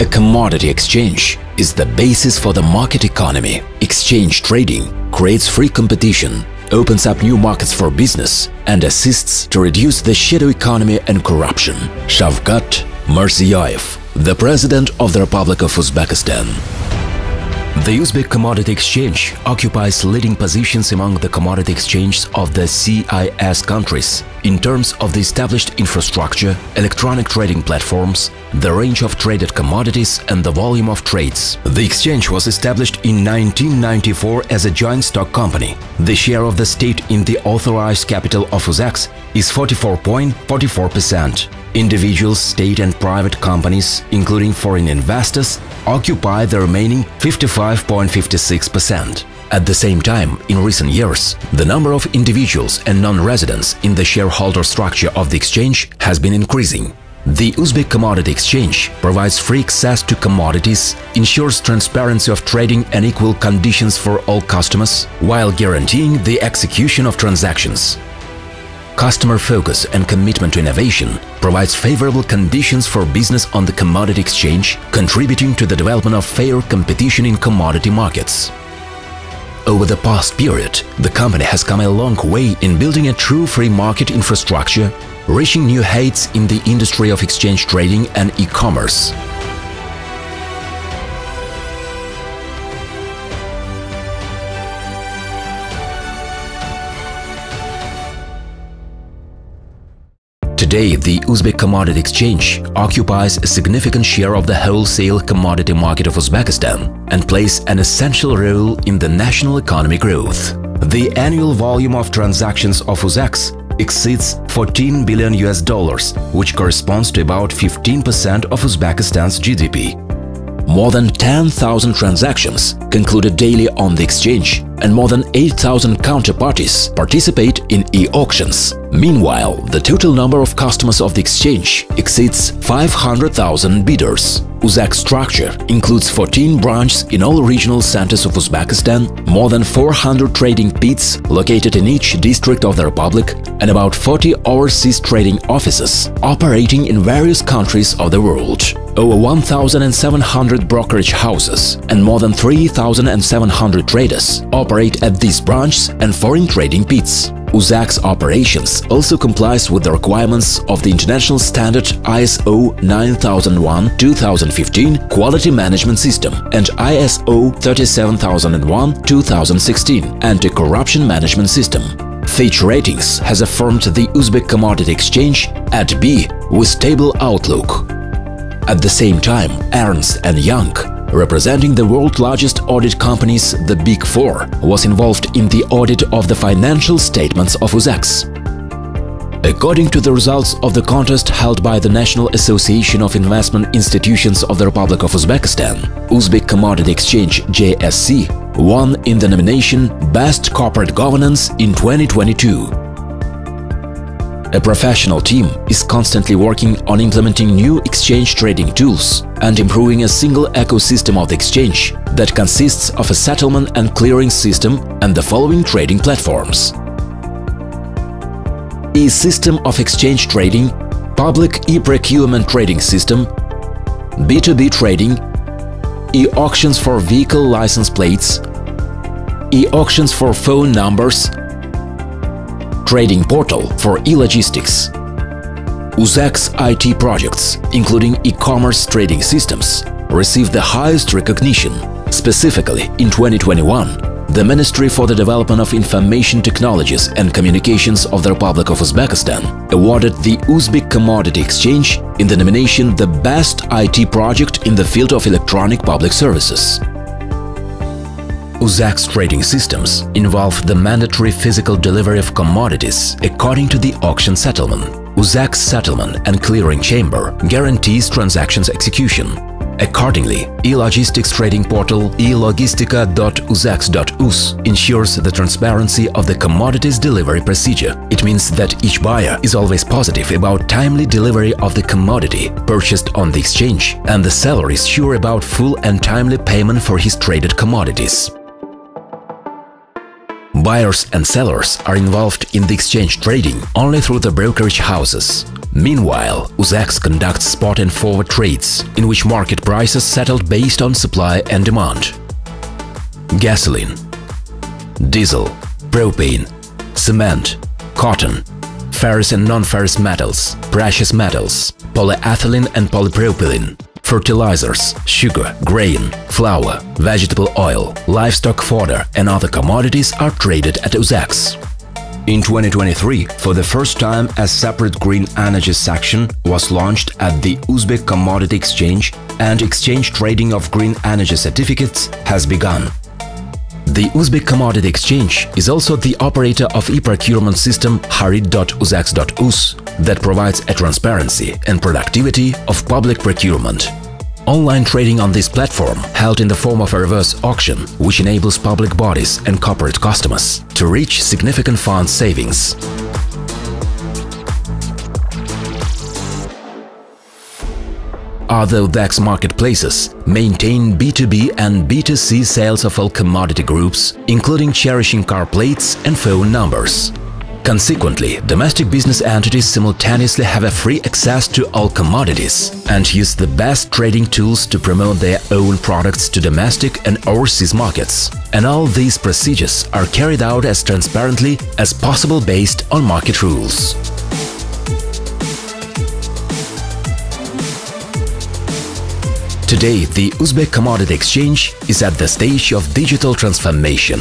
A commodity exchange is the basis for the market economy. Exchange trading creates free competition, opens up new markets for business and assists to reduce the shadow economy and corruption. Shavkat Mirziyoyev, the President of the Republic of Uzbekistan. The Uzbek Commodity Exchange occupies leading positions among the commodity exchanges of the CIS countries in terms of the established infrastructure, electronic trading platforms, the range of traded commodities and the volume of trades. The exchange was established in 1994 as a joint stock company. The share of the state in the authorized capital of UZEX is 44.44%. Individuals, state and private companies, including foreign investors, occupy the remaining 55.56%. At the same time, in recent years, the number of individuals and non-residents in the shareholder structure of the exchange has been increasing. The Uzbek Commodity Exchange provides free access to commodities, ensures transparency of trading and equal conditions for all customers, while guaranteeing the execution of transactions. Customer focus and commitment to innovation provides favorable conditions for business on the commodity exchange, contributing to the development of fair competition in commodity markets. Over the past period, the company has come a long way in building a true free market infrastructure, reaching new heights in the industry of exchange trading and e-commerce. Today, the Uzbek Commodity Exchange occupies a significant share of the wholesale commodity market of Uzbekistan and plays an essential role in the national economy growth. The annual volume of transactions of UZEX exceeds 14 billion US dollars, which corresponds to about 15% of Uzbekistan's GDP. More than 10,000 transactions concluded daily on the exchange and more than 8,000 counterparties participate in e-auctions. Meanwhile, the total number of customers of the exchange exceeds 500,000 bidders. UZEX structure includes 14 branches in all regional centers of Uzbekistan, more than 400 trading pits located in each district of the republic, and about 40 overseas trading offices operating in various countries of the world. Over 1,700 brokerage houses and more than 3,700 traders operate at these branches and foreign trading pits. UZEX operations also complies with the requirements of the international standard ISO 9001-2015 Quality Management System and ISO 37001-2016 Anti-Corruption Management System. Fitch Ratings has affirmed the Uzbek Commodity Exchange at B with stable outlook. At the same time, Ernst & Young representing the world's largest audit companies, the Big Four, was involved in the audit of the financial statements of UZEX. According to the results of the contest held by the National Association of Investment Institutions of the Republic of Uzbekistan, Uzbek Commodity Exchange JSC won in the nomination Best Corporate Governance in 2022. A professional team is constantly working on implementing new exchange trading tools and improving a single ecosystem of the exchange that consists of a settlement and clearing system and the following trading platforms. E-System of Exchange Trading, Public E-Procurement Trading System, B2B Trading, E-Auctions for Vehicle License Plates, E-Auctions for Phone Numbers, trading portal for e-logistics. UZEX IT projects, including e-commerce trading systems, received the highest recognition. Specifically, in 2021, the Ministry for the Development of Information Technologies and Communications of the Republic of Uzbekistan awarded the Uzbek Commodity Exchange in the nomination The Best IT Project in the Field of Electronic Public Services. UZEX trading systems involve the mandatory physical delivery of commodities according to the auction settlement. UZEX settlement and clearing chamber guarantees transactions execution. Accordingly, e-logistics trading portal elogistica.uzex.uz ensures the transparency of the commodities delivery procedure. It means that each buyer is always positive about timely delivery of the commodity purchased on the exchange and the seller is sure about full and timely payment for his traded commodities. Buyers and sellers are involved in the exchange trading only through the brokerage houses. Meanwhile, UZEX conducts spot and forward trades, in which market prices settled based on supply and demand. Gasoline, diesel, propane, cement, cotton, ferrous and non-ferrous metals, precious metals, polyethylene and polypropylene, fertilizers, sugar, grain, flour, vegetable oil, livestock fodder and other commodities are traded at UZEX. In 2023, for the first time, a separate green energy section was launched at the Uzbek Commodity Exchange and exchange trading of green energy certificates has begun. The Uzbek Commodity Exchange is also the operator of e-procurement system xarid.uzex.uz that provides a transparency and productivity of public procurement. Online trading on this platform, held in the form of a reverse auction, which enables public bodies and corporate customers to reach significant fund savings. Other DAX marketplaces maintain B2B and B2C sales of all commodity groups, including cherishing car plates and phone numbers. Consequently, domestic business entities simultaneously have a free access to all commodities and use the best trading tools to promote their own products to domestic and overseas markets. And all these procedures are carried out as transparently as possible based on market rules. Today, the Uzbek Commodity Exchange is at the stage of digital transformation.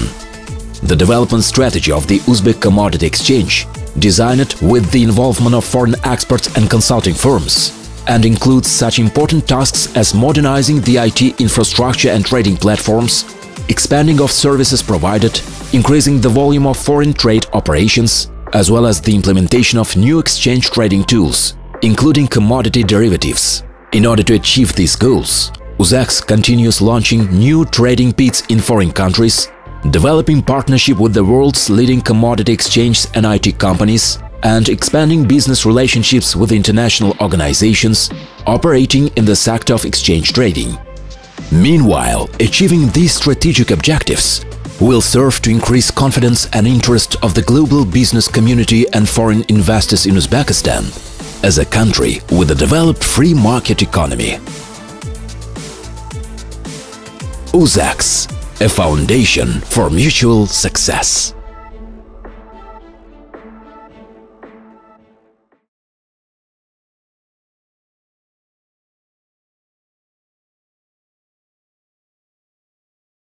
The development strategy of the Uzbek Commodity Exchange, designed with the involvement of foreign experts and consulting firms, and includes such important tasks as modernizing the IT infrastructure and trading platforms, expanding of services provided, increasing the volume of foreign trade operations, as well as the implementation of new exchange trading tools, including commodity derivatives. In order to achieve these goals, UZEX continues launching new trading pits in foreign countries, developing partnership with the world's leading commodity exchanges and IT companies, and expanding business relationships with international organizations operating in the sector of exchange trading. Meanwhile, achieving these strategic objectives will serve to increase confidence and interest of the global business community and foreign investors in Uzbekistan as a country with a developed free market economy. UZEX, a foundation for mutual success.